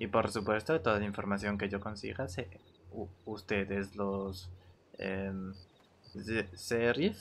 Y por supuesto, toda la información que yo consiga, se, ustedes los... Eh, ¿Serif?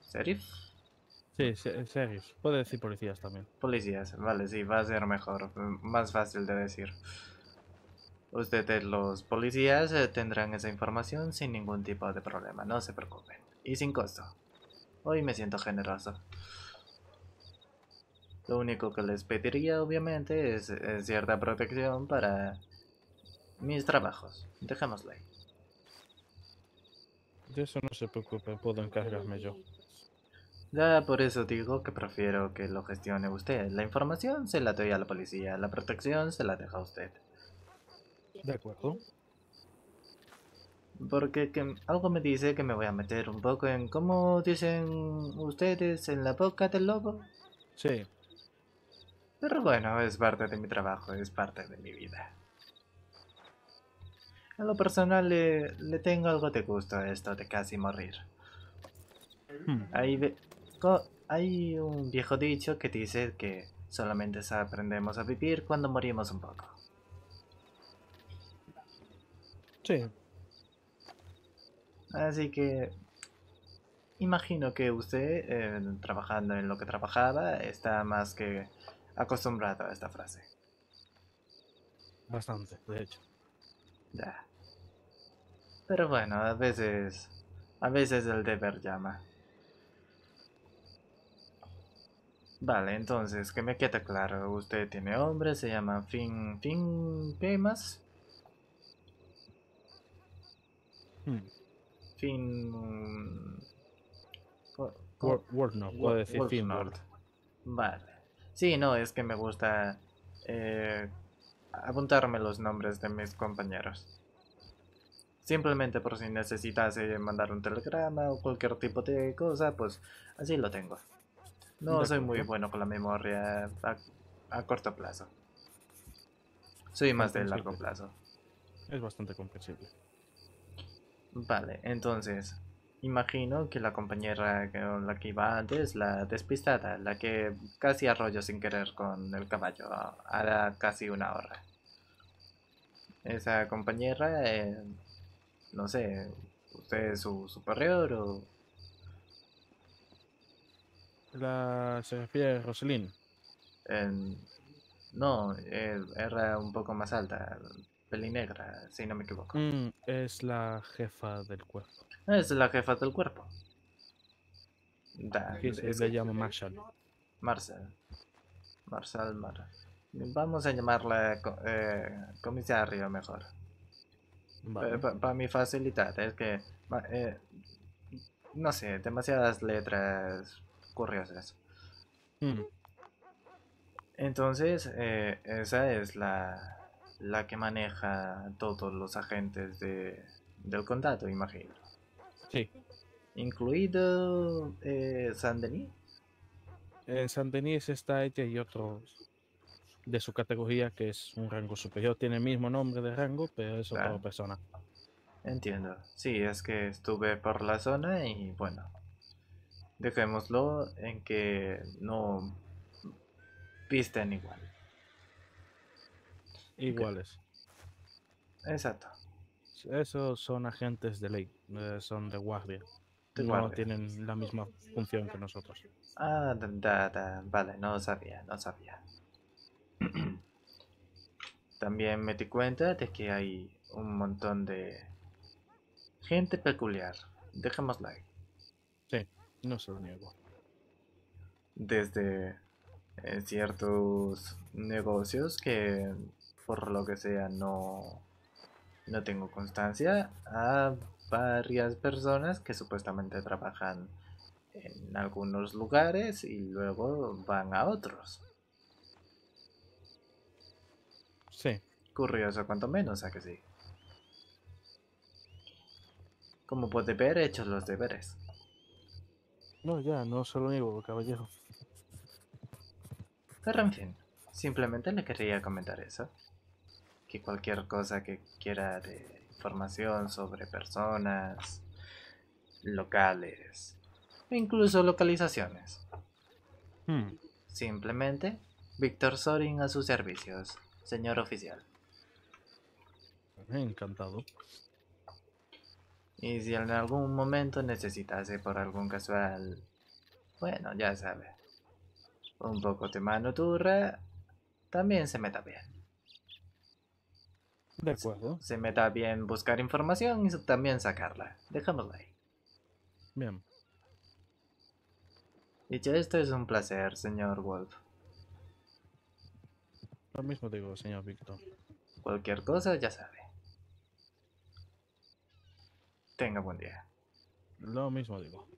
¿Serif? Sí, serif. Puede decir policías también. Policías, vale, sí, va a ser mejor. Más fácil de decir. Ustedes, los policías, eh, tendrán esa información sin ningún tipo de problema, no se preocupen. Y sin costo. Hoy me siento generoso. Lo único que les pediría, obviamente, es, cierta protección para mis trabajos. Dejémoslo ahí. De eso no se preocupe, puedo encargarme yo. Ya por eso digo que prefiero que lo gestione usted. La información se la doy a la policía, la protección se la deja a usted. De acuerdo. Porque algo me dice que me voy a meter un poco en, ¿cómo dicen ustedes? ¿En la boca del lobo? Sí. Pero bueno, es parte de mi trabajo, es parte de mi vida. En lo personal le, tengo algo de gusto a esto de casi morir. Hmm. Hay, hay un viejo dicho que dice que solamente aprendemos a vivir cuando morimos un poco. Sí. Así que imagino que usted, eh, trabajando en lo que trabajaba, está más que acostumbrado a esta frase. Bastante, de hecho. Ya. Pero bueno, a veces. A veces el deber llama. Vale, entonces, que me quede claro. Usted tiene hombre, se llama Fin. Fin. ¿Qué más? Hmm. Fin. Word, no, puedo decir Fin Vale. Sí, no, es que me gusta eh, apuntarme los nombres de mis compañeros. Simplemente por si necesitase mandar un telegrama o cualquier tipo de cosa, pues así lo tengo. No soy muy bueno con la memoria a, corto plazo. Soy más de largo plazo. Es bastante comprensible. Vale, entonces, Imagino que la compañera con la que iba antes, la despistada, la que casi arrolló sin querer con el caballo, hará casi una hora. Esa compañera, eh, no sé, ¿usted es su superior o...? La se refiere a no, eh, era un poco más alta, pelinegra, si no me equivoco. Mm, es la jefa del cuerpo. Es la jefa del cuerpo. Da, se llama Marshall. Marcel. Marcel Mar. Vamos a llamarla eh, comisario mejor. Para mi facilidad, es que... Eh, no sé, demasiadas letras curiosas. Mm. Entonces, eh, esa es la, la que maneja todos los agentes de, del condado, imagino. Sí. Incluido eh, Saint-Denis. En Saint-Denis está ella y otro de su categoría que es un rango superior. Tiene el mismo nombre de rango, pero es otra persona. Entiendo. Sí, es que estuve por la zona y bueno. Dejémoslo en que no visten igual. Iguales. Exacto. Esos son agentes de ley, eh, son de guardia. no tienen la misma función que nosotros. Ah, vale, no sabía, no sabía. También me di cuenta de que hay un montón de gente peculiar. Dejémosla ahí. Sí, no se lo niego. Desde eh, ciertos negocios que por lo que sea no no tengo constancia a varias personas que supuestamente trabajan en algunos lugares y luego van a otros. Sí. Curioso cuanto menos, ¿a que sí? Como puede ver, he hecho los deberes. No, ya, no se lo niego, caballero. Pero en fin, simplemente le quería comentar eso que cualquier cosa que quiera de información sobre personas, locales, incluso localizaciones. Hmm. Simplemente, Víctor Sorin a sus servicios. señor oficial. Encantado. Y si en algún momento necesitase por algún casual, bueno, ya sabe, un poco de mano turra, también se meta bien. De acuerdo. Se meta bien buscar información y también sacarla. Dejémoslo ahí. Bien. Dicho esto, es un placer, señor Wolf. Lo mismo digo, señor Víctor. Cualquier cosa, ya sabe. Tenga buen día. Lo mismo digo.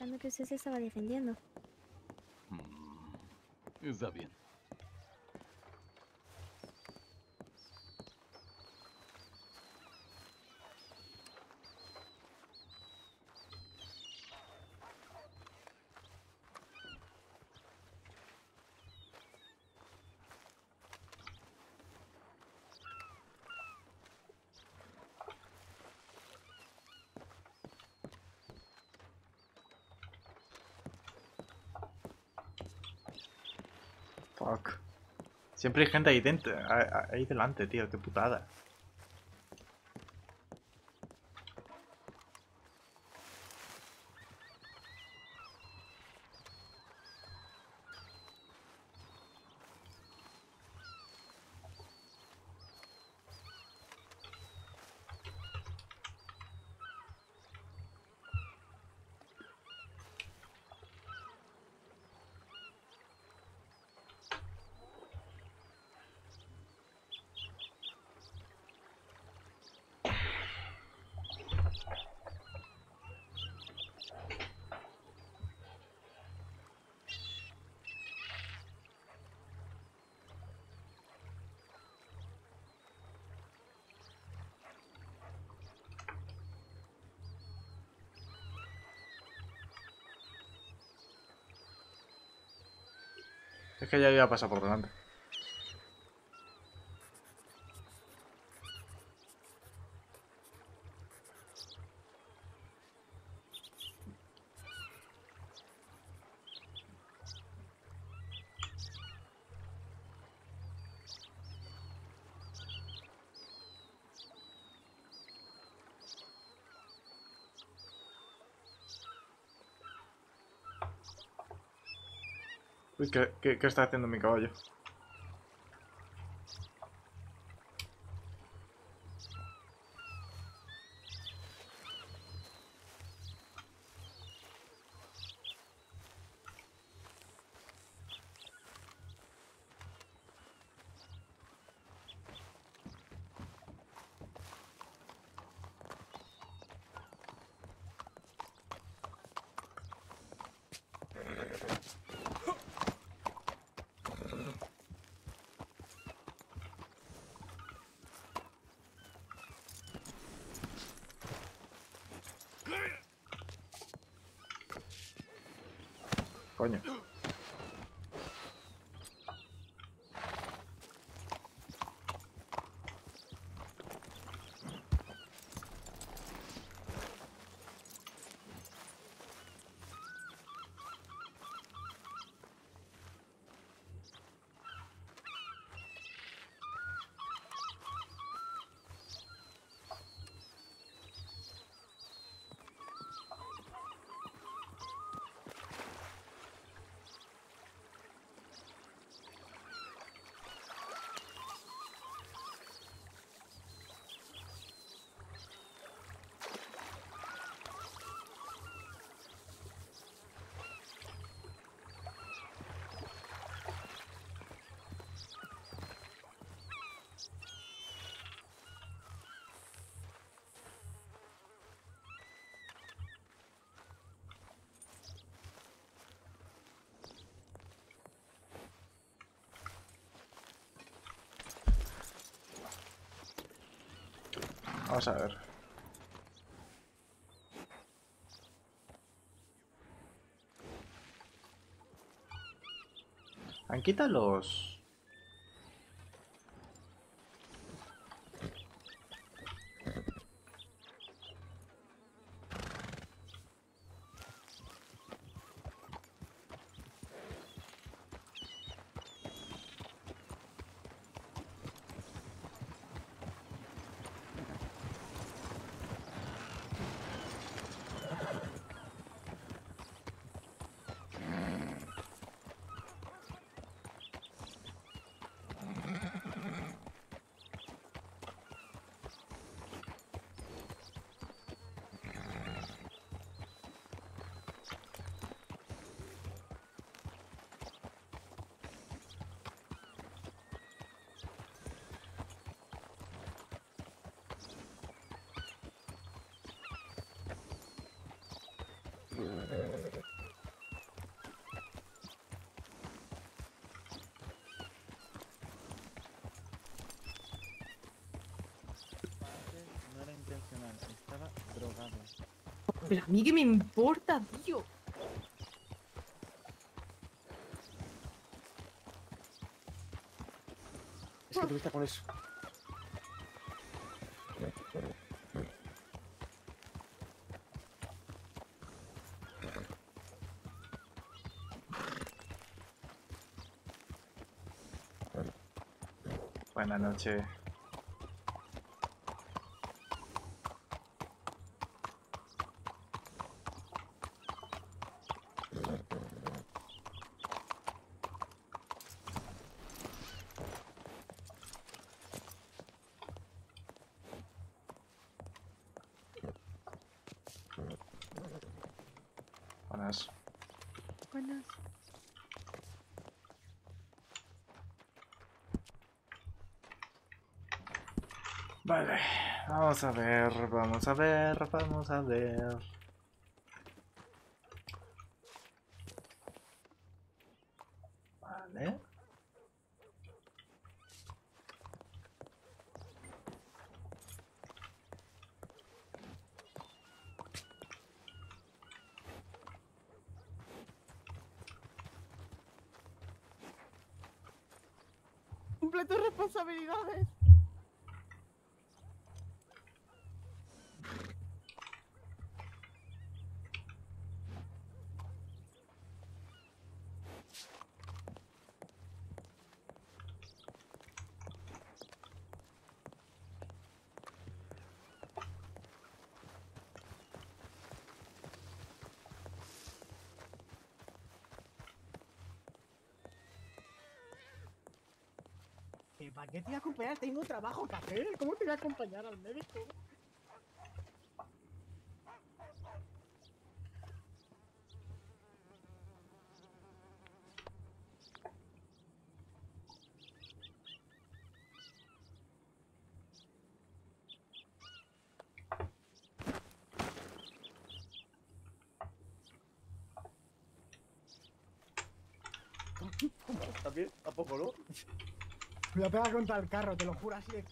Explicando que usted se estaba defendiendo. Mm, Está bien. Siempre hay gente ahí dentro, ahí delante, tío, qué putada. Es que ya iba a pasar por delante. Uy, ¿qué, qué, qué está haciendo mi caballo? Кони. Vamos a ver. Han quitado los... No era intencional, estaba drogado. Pero a mí qué me importa, tío. Es que tuviste con eso. I know too. Buenas. Buenas. Vale, vamos a ver, vamos a ver, vamos a ver. Vale. Cumple tus responsabilidades. ¿Para qué te voy a acompañar? Tengo trabajo que hacer. ¿Cómo te voy a acompañar al médico? ¿También? ¿Tampoco, no? Voy a pegar contra el carro, te lo juro así de...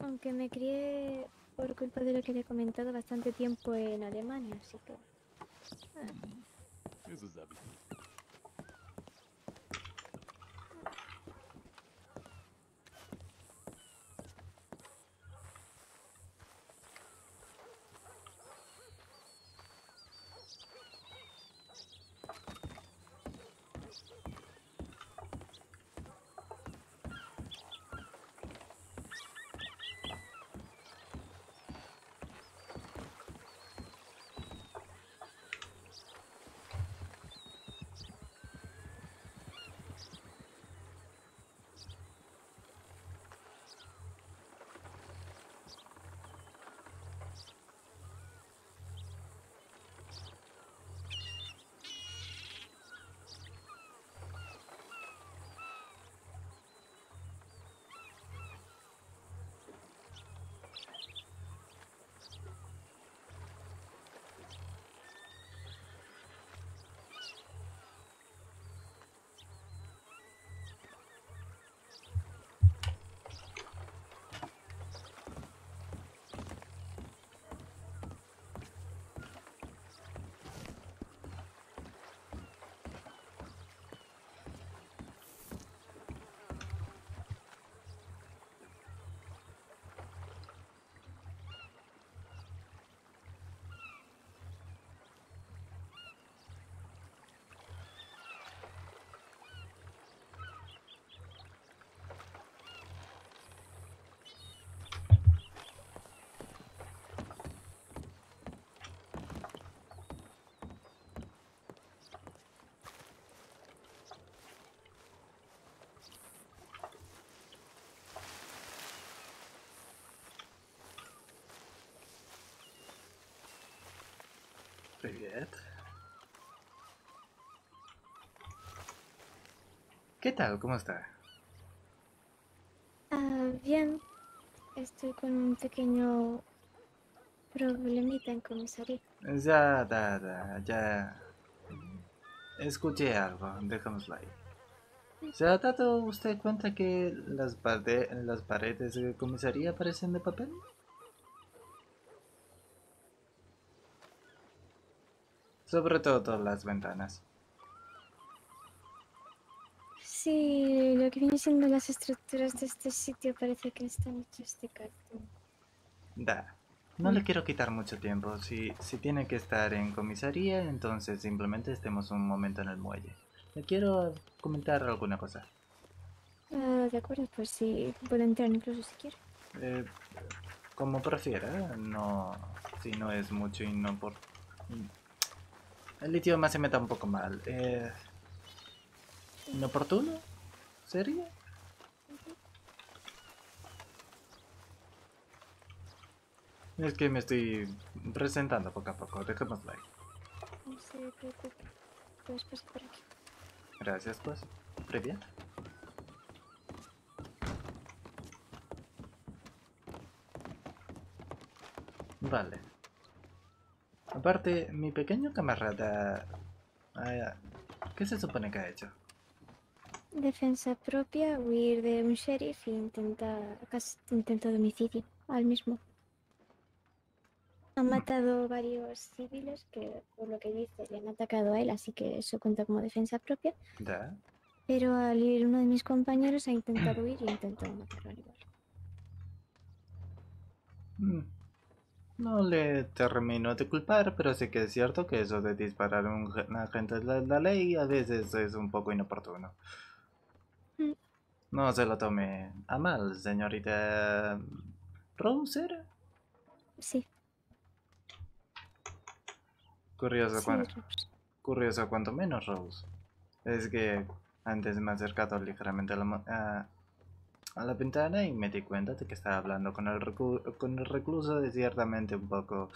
Aunque me crié por culpa de lo que le he comentado bastante tiempo en Alemania, así que... Eso sabe. Привет. ¿Qué tal? ¿Cómo está? Ah, bien. Estoy con un pequeño problemita en comisaría. Ya, da, da, ya. Escuché algo, dejémoslo ahí. ¿Se ha dado usted cuenta que las, pade- las paredes de comisaría parecen de papel? Sobre todo las ventanas. Sí, lo que viene siendo las estructuras de este sitio parece que están hechas de cartón. Da. No le quiero quitar mucho tiempo. Si, si tiene que estar en comisaría, entonces simplemente estemos un momento en el muelle. Le quiero comentar alguna cosa. Ah, de acuerdo, pues sí, puedo entrar incluso si quiere. Eh, como prefiera, no. Si no es mucho y el litio más se meta un poco mal. Eh, ¿Inoportuno? ¿Sería? Es que me estoy presentando poco a poco, dejémoslo ahí. No se preocupe, puedes pasar por aquí. Gracias, pues. Previa. Vale. Aparte, mi pequeño camarada... ah, ¿Qué se supone que ha hecho? Defensa propia, huir de un sheriff e intenta, casi intento de homicidio al mismo. Ha matado varios civiles que, por lo que dice, le han atacado a él, así que eso cuenta como defensa propia. Da. Pero al ir uno de mis compañeros ha intentado huir y intentó matarlo al igual. No le termino de culpar, pero sí que es cierto que eso de disparar a un ge- un agente de la ley a veces es un poco inoportuno. Mm. No se lo tome a mal, señorita Rose, ¿era? Sí, Curioso, sí, curioso cuanto menos, Rose. Es que antes me he acercado ligeramente a la, a, a la ventana y me di cuenta de que estaba hablando con el, con el recluso de ciertamente un poco...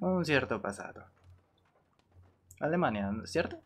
un cierto pasado. Alemania, ¿cierto?